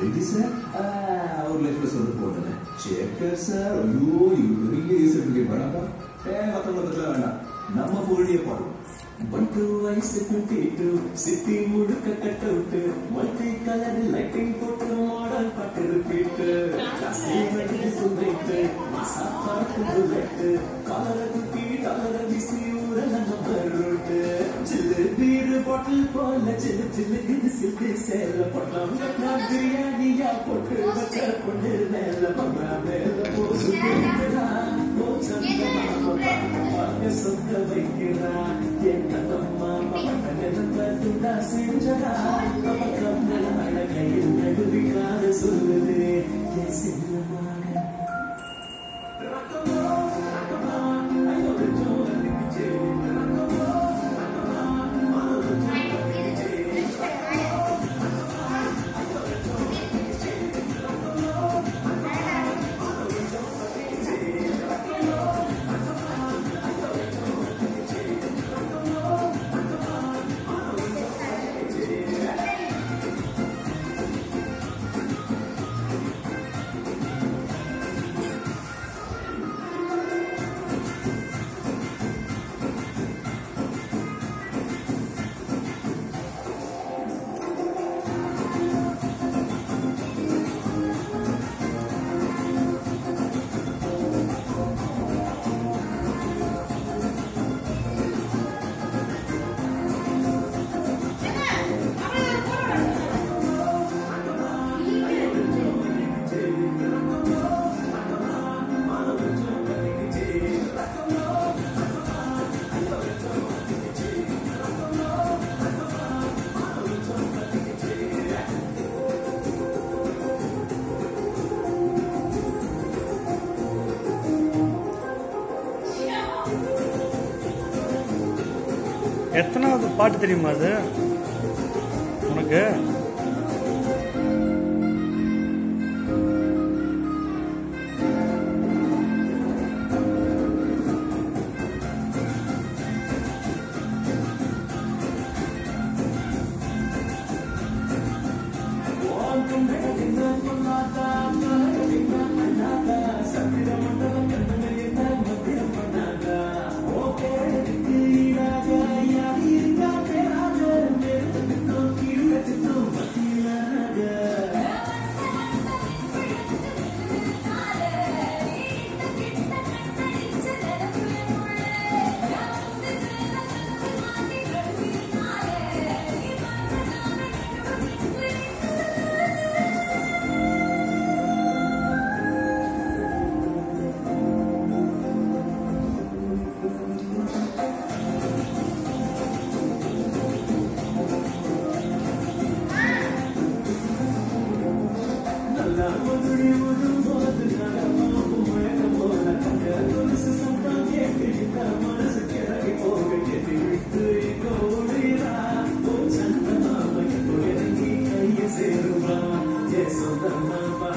Ready sir அவர் லைஃப்ல சொல்ல போட்டேன் சேக்கர் சார் ஐயோ இது பெரிய சர்டிஃபிகேட் வேணாம். ஏ மத்தவங்க வேண்டாம் நம்ம புகழிய பாடுவோம். பட்டு வயசு குட்டிட்டு சிட்டி முழுக்க கட்ட விட்டு மல்டி கலர் லைட்டிங் போட்டு மாடல் பாட்டு ரிப்பீட்டு. சுமைட்டு மாசா பார்த்து குட்டி பாட்டில் போல சில்லு இது சில்லு சேல பொட்டலாம் நான் பிரியாணியா போட்டு வச்ச பொண்ணு மேல பொண்ணா மேல போசு கேட்கிறா வாங்க சொக்க வைக்கிறா. என்ன அம்மா மகன் செஞ்சடா பக்கம் எத்தனாவது பாட்டு தெரியுமா அது? உனக்கு? சேருவா என் Brahma